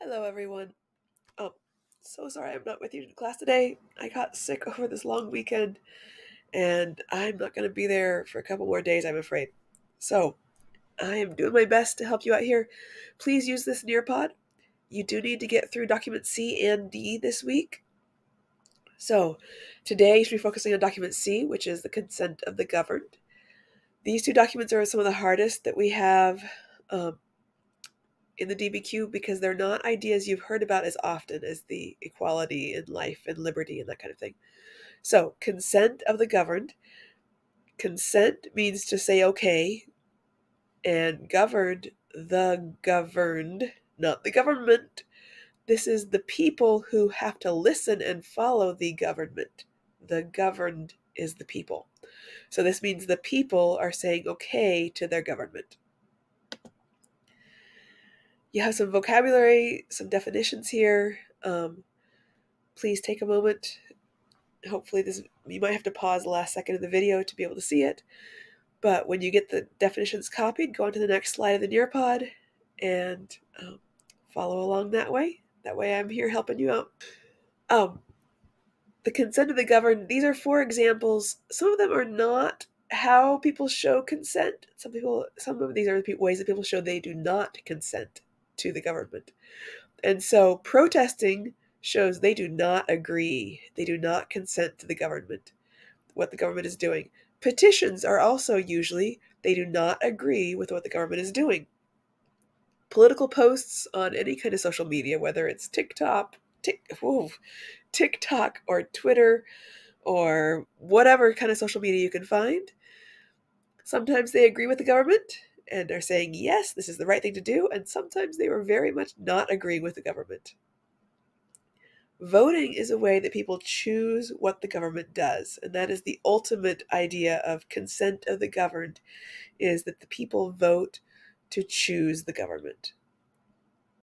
Hello, everyone. Um, so sorry I'm not with you in class today. I got sick over this long weekend, and I'm not going to be there for a couple more days, I'm afraid. So, I am doing my best to help you out here. Please use this Nearpod. You do need to get through document C and D this week. So, today you should be focusing on document C, which is the consent of the governed. These two documents are some of the hardest that we have um, in the DBQ because they're not ideas you've heard about as often as the equality in life and liberty and that kind of thing. So, consent of the governed. Consent means to say okay, and governed, the governed, not the government. This is the people who have to listen and follow the government. The governed is the people. So, this means the people are saying okay to their government you have some vocabulary, some definitions here. Um, please take a moment. Hopefully, this you might have to pause the last second of the video to be able to see it. But when you get the definitions copied, go on to the next slide of the Nearpod and um, follow along that way. That way, I'm here helping you out. Um, the consent of the governed. These are four examples. Some of them are not how people show consent. Some people, some of these are the ways that people show they do not consent to the government. And so protesting shows they do not agree, they do not consent to the government, what the government is doing. Petitions are also usually they do not agree with what the government is doing. Political posts on any kind of social media, whether it's TikTok, tick, whoa, TikTok or Twitter or whatever kind of social media you can find, sometimes they agree with the government and are saying, yes, this is the right thing to do, and sometimes they were very much not agreeing with the government. Voting is a way that people choose what the government does, and that is the ultimate idea of consent of the governed is that the people vote to choose the government.